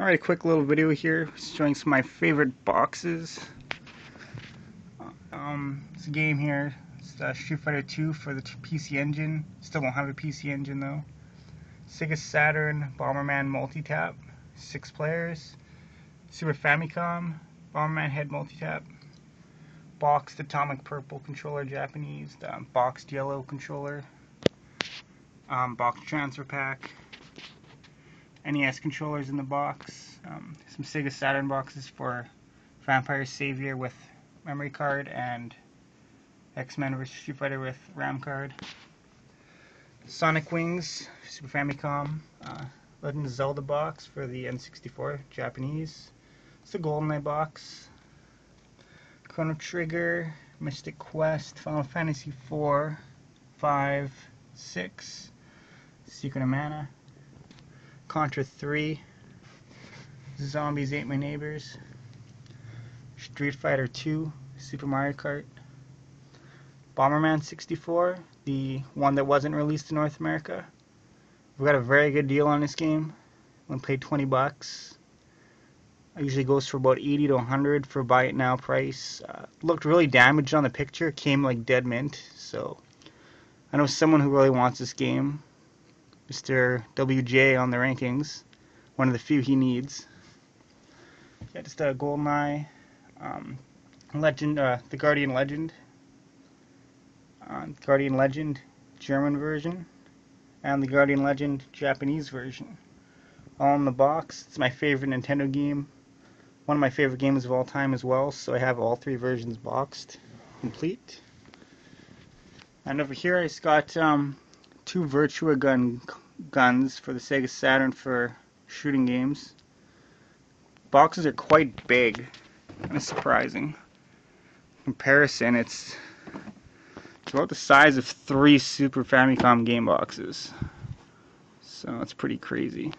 Alright, a quick little video here showing some of my favorite boxes. Um, it's a game here. It's uh, Street Fighter 2 for the PC Engine. Still don't have a PC Engine though. Sega Saturn Bomberman Multi-Tap, six players. Super Famicom Bomberman Head Multi-Tap. Boxed Atomic Purple controller, Japanese. Um, boxed Yellow controller. Um, box transfer pack. NES controllers in the box, um, some Sega Saturn boxes for Vampire Savior with memory card and X-Men vs. Street Fighter with RAM card. Sonic Wings, Super Famicom, uh, Legend of Zelda box for the N64, Japanese. It's a GoldenEye box. Chrono Trigger, Mystic Quest, Final Fantasy 4, 5, 6, Secret of Mana. Contra 3, Zombies Ate My Neighbors, Street Fighter 2, Super Mario Kart, Bomberman 64, the one that wasn't released in North America. We got a very good deal on this game. When paid 20 bucks. It usually goes for about 80 to 100 for buy it now price. Uh, looked really damaged on the picture. Came like dead mint. So I know someone who really wants this game. Mr. WJ on the rankings. One of the few he needs. Yeah, just a GoldenEye, um, Legend, uh, the Guardian Legend, uh, Guardian Legend German version, and the Guardian Legend Japanese version. All in the box. It's my favorite Nintendo game. One of my favorite games of all time as well, so I have all three versions boxed, complete. And over here I just got um, two Virtua gun guns for the Sega Saturn for shooting games. Boxes are quite big. Kind of surprising. In comparison, it's, about the size of three Super Famicom game boxes. So it's pretty crazy.